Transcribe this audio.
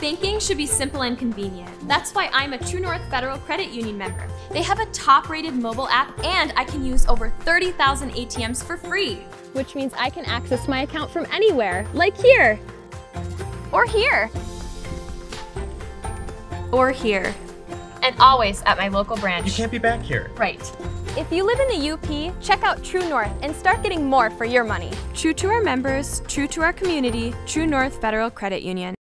Banking should be simple and convenient. That's why I'm a TruNorth Federal Credit Union member. They have a top rated mobile app and I can use over 30,000 ATMs for free. Which means I can access my account from anywhere, like here. Or here. Or here. And always at my local branch. You can't be back here. Right. If you live in the UP, check out TruNorth and start getting more for your money. True to our members, true to our community, TruNorth Federal Credit Union.